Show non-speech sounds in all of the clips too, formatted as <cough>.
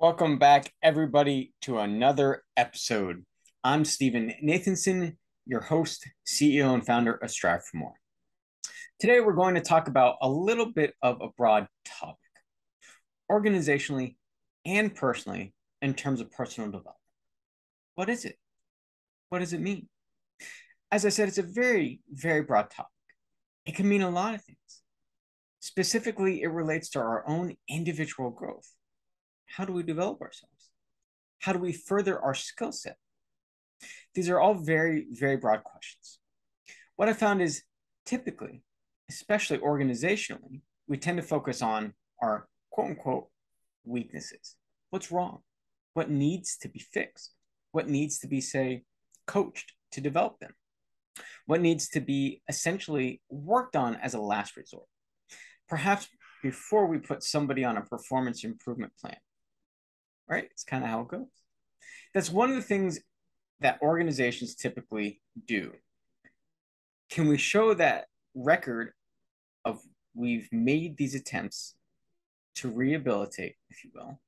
Welcome back, everybody, to another episode. I'm Stephen Nathanson, your host, CEO, and founder of Strive for More. Today, we're going to talk about a little bit of a broad topic, organizationally and personally, in terms of personal development. What is it? What does it mean? As I said, it's a very, very broad topic. It can mean a lot of things. Specifically, it relates to our own individual growth how do we develop ourselves? How do we further our skill set? These are all very, very broad questions. What I found is typically, especially organizationally, we tend to focus on our quote unquote weaknesses. What's wrong? What needs to be fixed? What needs to be, say, coached to develop them? What needs to be essentially worked on as a last resort? Perhaps before we put somebody on a performance improvement plan right? It's kind of how it goes. That's one of the things that organizations typically do. Can we show that record of we've made these attempts to rehabilitate, if you will,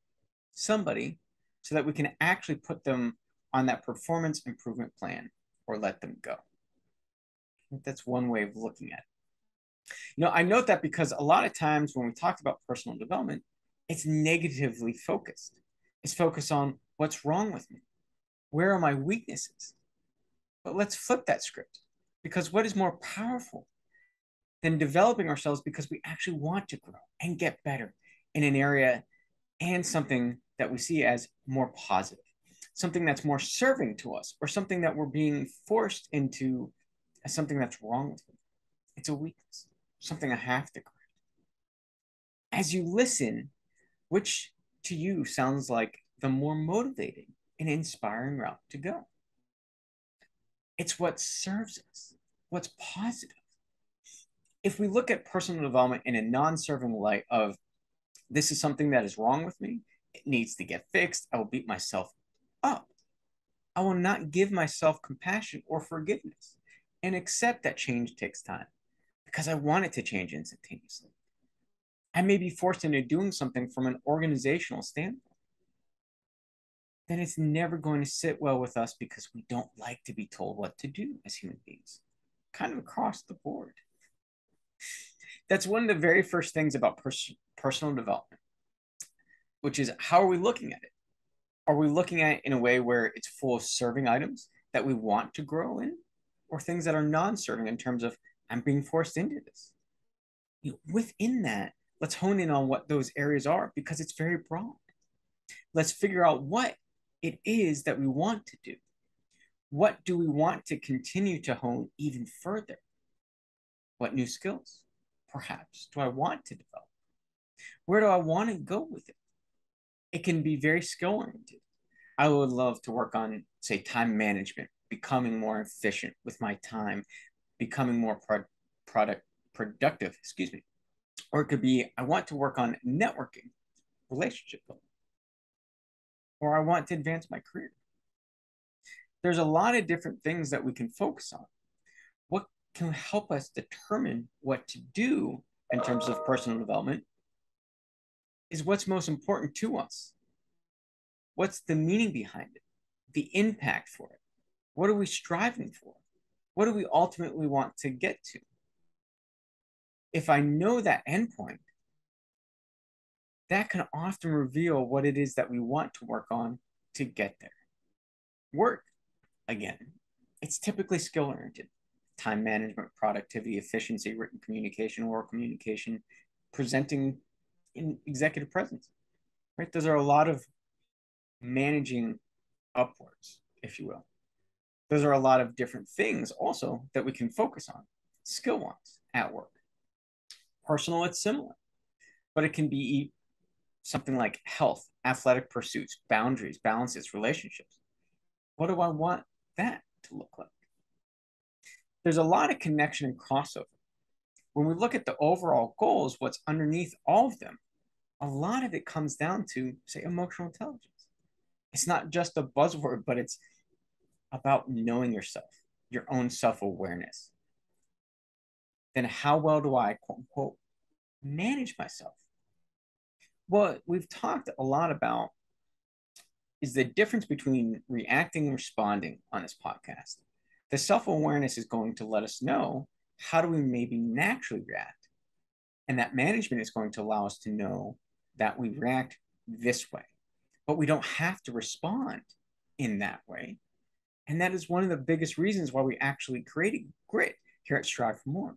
somebody so that we can actually put them on that performance improvement plan or let them go? That's one way of looking at it. Know, I note that because a lot of times when we talk about personal development, it's negatively focused It's focused on what's wrong with me. Where are my weaknesses? But let's flip that script because what is more powerful than developing ourselves because we actually want to grow and get better in an area and something that we see as more positive, something that's more serving to us, or something that we're being forced into as something that's wrong with me. It's a weakness, something I have to correct. As you listen, which to you sounds like the more motivating and inspiring route to go. It's what serves us, what's positive. If we look at personal development in a non serving light of this is something that is wrong with me, it needs to get fixed, I will beat myself up. I will not give myself compassion or forgiveness and accept that change takes time because I want it to change instantaneously. I may be forced into doing something from an organizational standpoint, then it's never going to sit well with us because we don't like to be told what to do as human beings, kind of across the board. That's one of the very first things about pers- personal development, which is how are we looking at it? Are we looking at it in a way where it's full of serving items that we want to grow in, or things that are non serving in terms of I'm being forced into this? You know, within that, let's hone in on what those areas are because it's very broad. Let's figure out what it is that we want to do. What do we want to continue to hone even further? What new skills, perhaps, do I want to develop? Where do I want to go with it? It can be very skill oriented. I would love to work on, say, time management, becoming more efficient with my time, becoming more pro- product productive, excuse me, or it could be, I want to work on networking, relationship building, or I want to advance my career. There's a lot of different things that we can focus on. What can help us determine what to do in terms of personal development is what's most important to us. What's the meaning behind it? The impact for it? What are we striving for? What do we ultimately want to get to? if I know that endpoint, that can often reveal what it is that we want to work on to get there. Work, again, it's typically skill oriented time management, productivity, efficiency, written communication, oral communication, presenting in executive presence. Right? Those are a lot of managing upwards, if you will. Those are a lot of different things also that we can focus on skill wise at work personal, it's similar, but it can be something like health, athletic pursuits, boundaries, balances, relationships. What do I want that to look like? There's a lot of connection and crossover. When we look at the overall goals, what's underneath all of them, a lot of it comes down to, say, emotional intelligence. It's not just a buzzword, but it's about knowing yourself, your own self awareness, then how well do I, quote unquote, manage myself? What we've talked a lot about is the difference between reacting and responding on this podcast. The self awareness is going to let us know how do we maybe naturally react. And that management is going to allow us to know that we react this way, but we don't have to respond in that way. And that is one of the biggest reasons why we actually created grit here at Strive for More.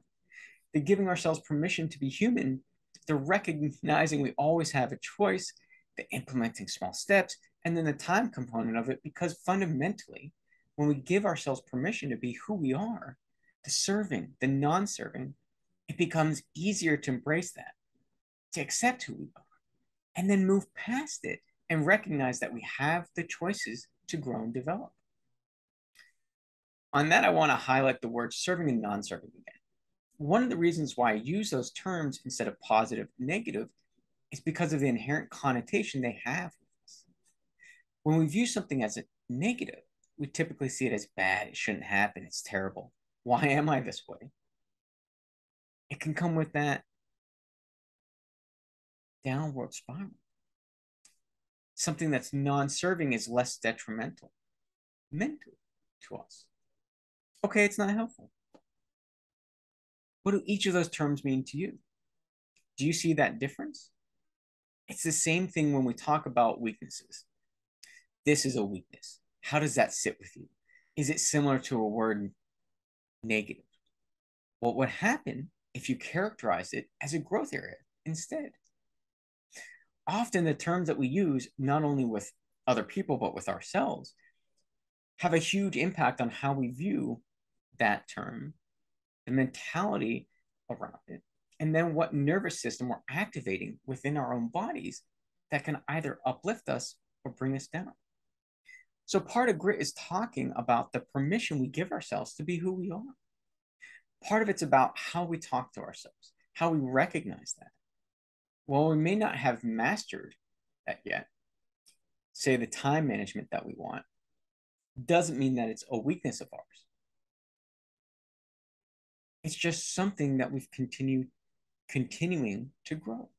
The giving ourselves permission to be human, the recognizing we always have a choice, the implementing small steps, and then the time component of it, because fundamentally, when we give ourselves permission to be who we are, the serving, the non serving, it becomes easier to embrace that, to accept who we are, and then move past it and recognize that we have the choices to grow and develop. On that, I want to highlight the words serving and non serving again. One of the reasons why I use those terms instead of positive negative is because of the inherent connotation they have When we view something as a negative, we typically see it as bad, it shouldn't happen, it's terrible. Why am I this way? It can come with that downward spiral. Something that's non serving is less detrimental mentally to us. Okay, it's not helpful. What do each of those terms mean to you? Do you see that difference? It's the same thing when we talk about weaknesses. This is a weakness. How does that sit with you? Is it similar to a word negative? What would happen if you characterize it as a growth area instead? Often the terms that we use, not only with other people, but with ourselves, have a huge impact on how we view that term, the mentality around it, and then what nervous system we're activating within our own bodies that can either uplift us or bring us down. So, part of grit is talking about the permission we give ourselves to be who we are. Part of it's about how we talk to ourselves, how we recognize that. While we may not have mastered that yet, say the time management that we want, doesn't mean that it's a weakness of ours. It's just something that we've continued continuing to grow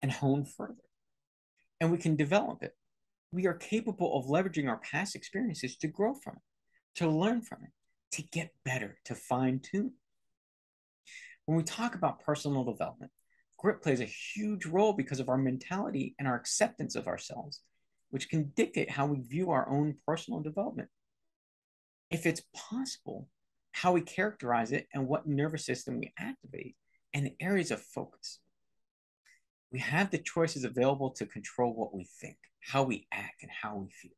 and hone further. And we can develop it. We are capable of leveraging our past experiences to grow from it, to learn from it, to get better, to fine tune. When we talk about personal development, grit plays a huge role because of our mentality and our acceptance of ourselves, which can dictate how we view our own personal development. If it's possible, how we characterize it and what nervous system we activate and the areas of focus. We have the choices available to control what we think, how we act, and how we feel.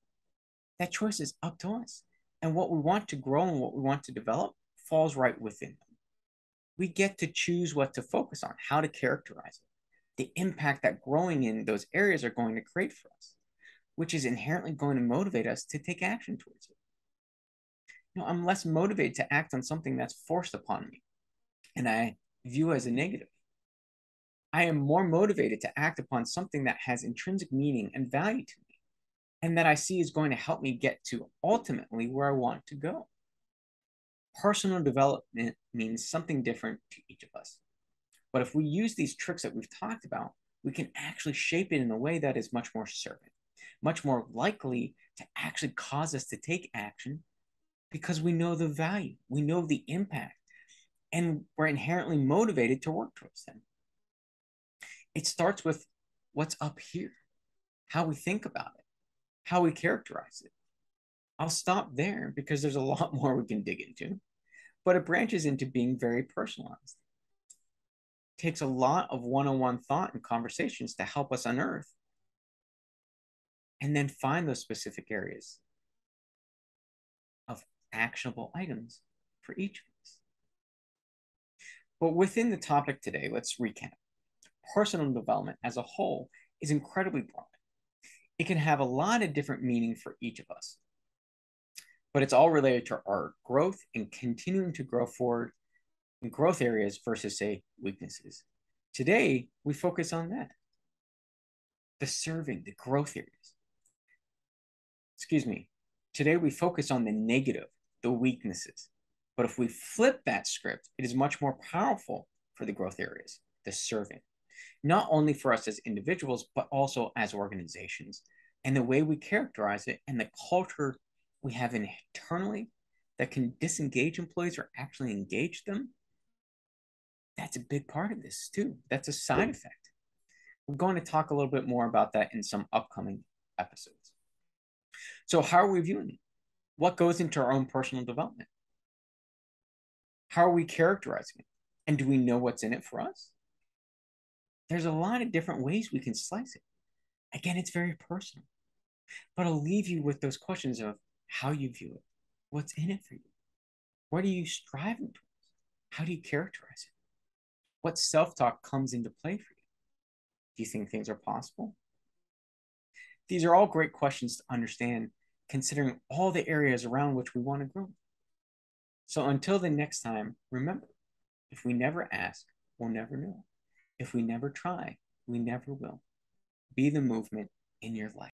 That choice is up to us. And what we want to grow and what we want to develop falls right within them. We get to choose what to focus on, how to characterize it, the impact that growing in those areas are going to create for us, which is inherently going to motivate us to take action towards it you know, I'm less motivated to act on something that's forced upon me and I view as a negative. I am more motivated to act upon something that has intrinsic meaning and value to me and that I see is going to help me get to ultimately where I want to go. Personal development means something different to each of us. But if we use these tricks that we've talked about, we can actually shape it in a way that is much more serving, much more likely to actually cause us to take action because we know the value, we know the impact, and we're inherently motivated to work towards them. It starts with what's up here, how we think about it, how we characterize it. I'll stop there because there's a <laughs> lot more we can dig into, but it branches into being very personalized. It takes a lot of one on one thought and conversations to help us unearth and then find those specific areas of actionable items for each of us. But within the topic today, let's recap. Personal development as a whole is incredibly broad. It can have a lot of different meaning for each of us, but it's all related to our growth and continuing to grow forward in growth areas versus, say, weaknesses. Today, we focus on that the serving, the growth areas. Excuse me, Today, we focus on the negative, the weaknesses. But if we flip that script, it is much more powerful for the growth areas, the serving, not only for us as individuals, but also as organizations. And the way we characterize it and the culture we have internally that can disengage employees or actually engage them, that's a big part of this too. That's a side effect. We're going to talk a little bit more about that in some upcoming episodes. So, how are we viewing it? What goes into our own personal development? How are we characterizing it? And do we know what's in it for us? There's a lot of different ways we can slice it. Again, it's very personal. But I'll leave you with those questions of how you view it, what's in it for you, what are you striving towards, how do you characterize it, what self talk comes into play for you. Do you think things are possible? These are all great questions to understand, considering all the areas around which we want to grow. So until the next time, remember if we never ask, we'll never know. If we never try, we never will. Be the movement in your life.